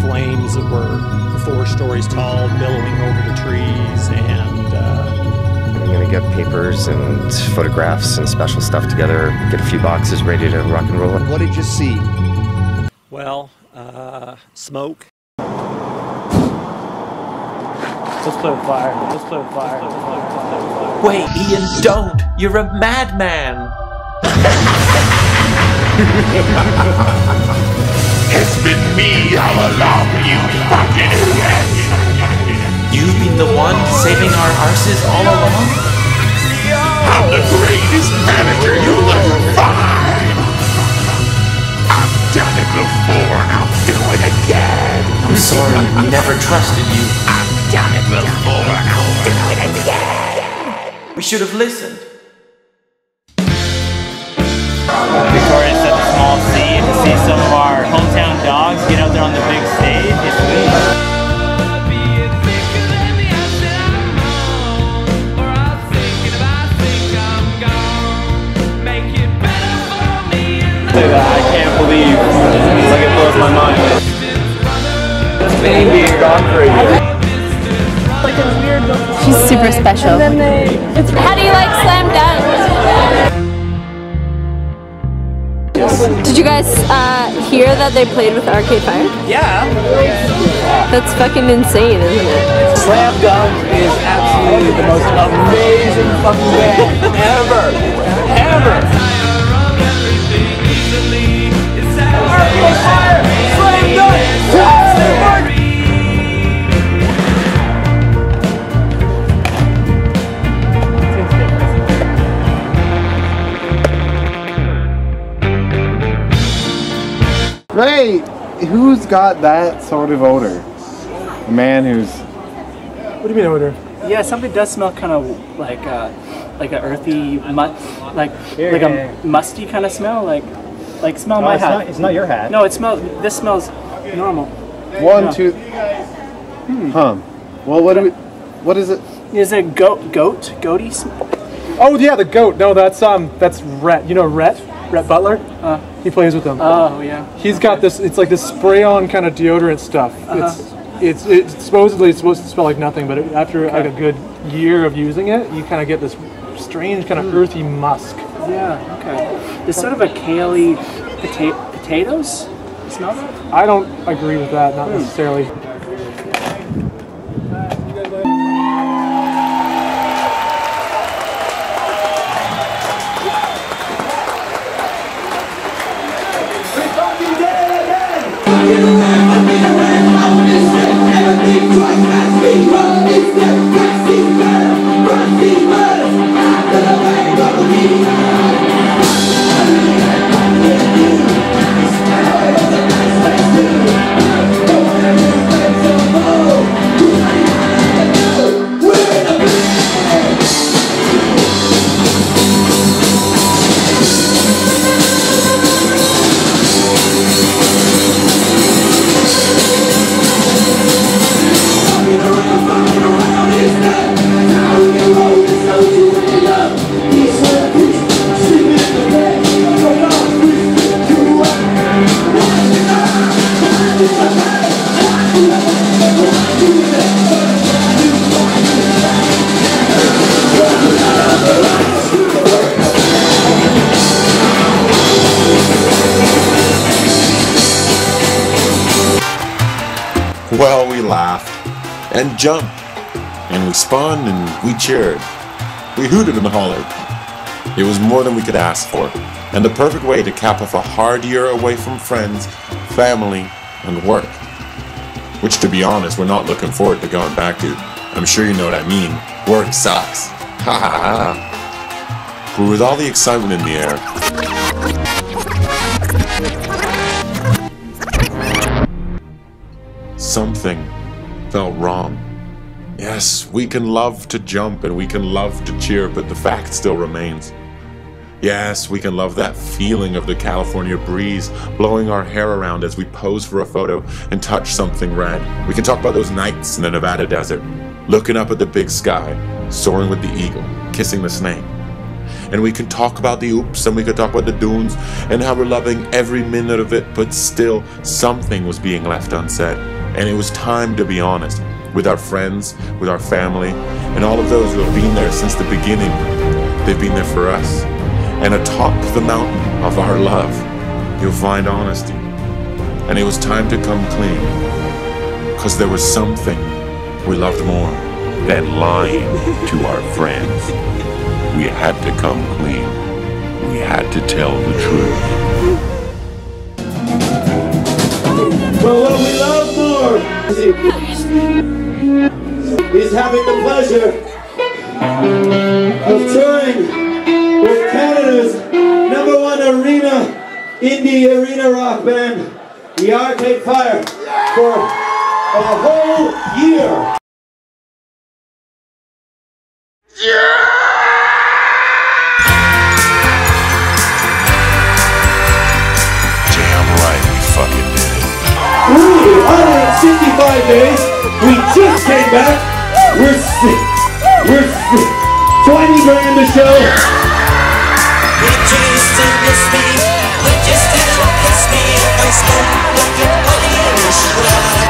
flames that were four stories tall, billowing over the trees, and uh, I'm gonna get papers and photographs and special stuff together, get a few boxes ready to rock and roll. What did you see? well, uh, smoke. Let's play with fire. Let's play with fire. Let's play with fire. Wait, Ian, don't! You're a madman! It's been me all along, you fucking idiot! You've been the one saving our arses all along? I'm the greatest manager you'll ever find! I've done it before and I'll do it again! I'm sorry, I never trusted you. Ah, I've done it before and I'll do it again! We should have listened. Victoria set a small scene to see some of our hometown dogs get out there on the big stage. It's sweet. Say that I can't believe. Like it blows my mind. Spain being gone for a year. She's super special. How do you like slam dunk? Did you guys uh, hear that they played with Arcade Fire? Yeah. That's fucking insane, isn't it? Slam Dunk is absolutely the most amazing fucking band ever. Ever. Right. Who's got that sort of odor? A man who's. What do you mean odor? Yeah, something does smell kind of like uh, like an earthy, mut, like Here, like here. a musty kind of smell, like like smell No, my it's hat. not- it's not your hat. No, it smells. This smells normal. One, Yeah. two. Huh. Well, what do we. What is it? Is it goat goat goaty? Sm- Oh yeah, the goat. No, that's um, that's Rhett. You know Rhett, Rhett Butler. Uh, he plays with them. Oh yeah. He's got this. It's like this spray-on kind of deodorant stuff. Uh-huh. It's it's it's supposedly it's supposed to smell like nothing, but it, after like a good year of using it, you kind of get this strange kind of earthy musk. Yeah. Okay. There's sort of a kaley pota- potatoes. Smell that? I don't agree with that, not necessarily. Cheered. We hooted and hollered. It was more than we could ask for, and the perfect way to cap off a hard year away from friends, family, and work. Which, to be honest, we're not looking forward to going back to. I'm sure you know what I mean. Work sucks. Ha ha ha. But with all the excitement in the air, we can love to jump and we can love to cheer, but the fact still remains. Yes, we can love that feeling of the California breeze blowing our hair around as we pose for a photo and touch something red. We can talk about those nights in the Nevada desert, looking up at the big sky, soaring with the eagle, kissing the snake. And we can talk about the oops and we could talk about the dunes and how we're loving every minute of it, but still something was being left unsaid. And it was time to be honest with our friends, with our family, and all of those who have been there since the beginning. They've been there for us. And atop the mountain of our love, you'll find honesty. And it was time to come clean. Because there was something we loved more than lying to our friends. We had to come clean. We had to tell the truth. But what we love more is having the pleasure of touring with Canada's number one arena indie arena rock band, the Arcade Fire, for a whole year. Damn 165 days. We just came back. We're sick. We're sick. 20 grand a show.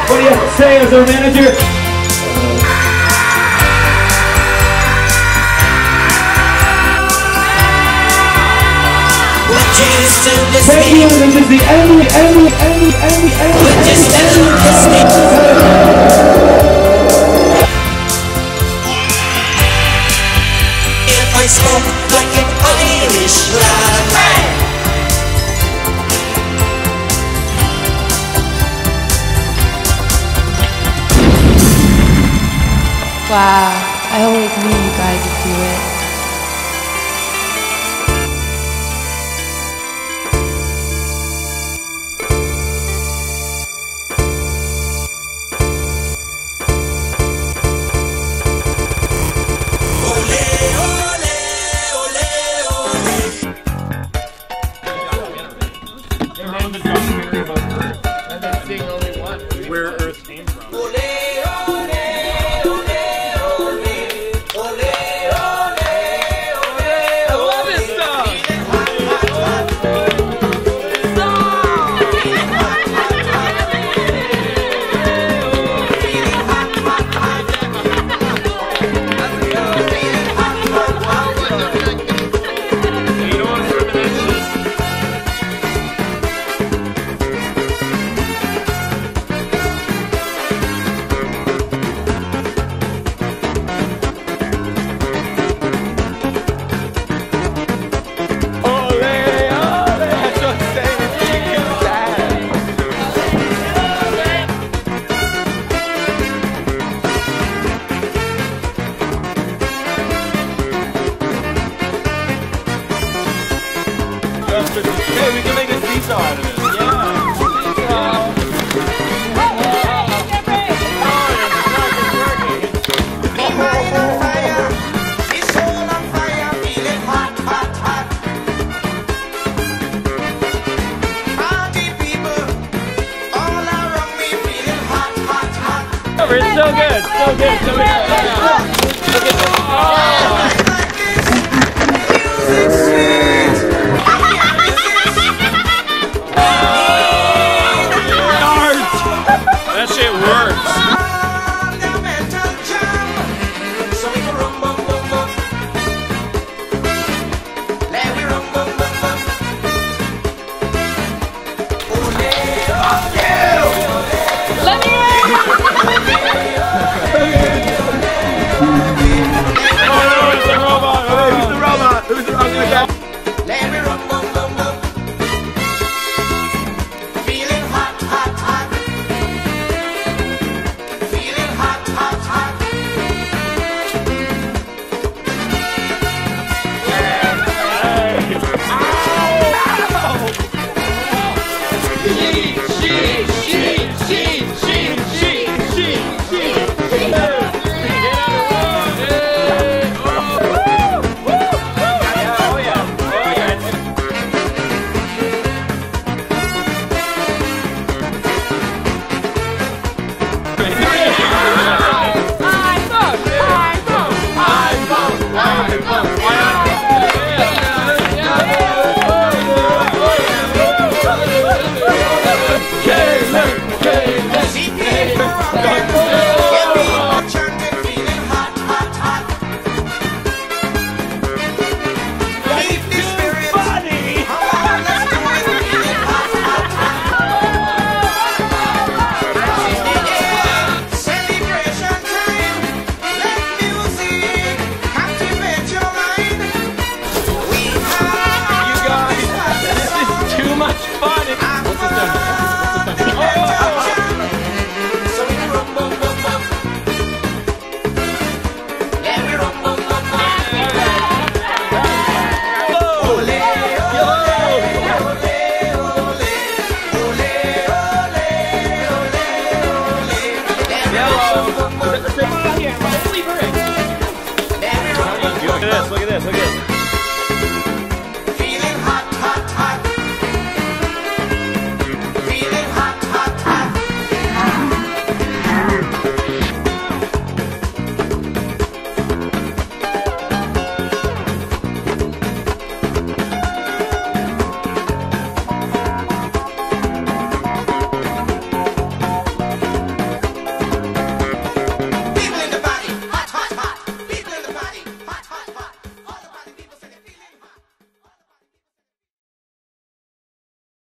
What do you have to say as our manager? Thank you. This is the end, end, end, end, end, If I spoke like an Irish lad. Wow, I always knew you guys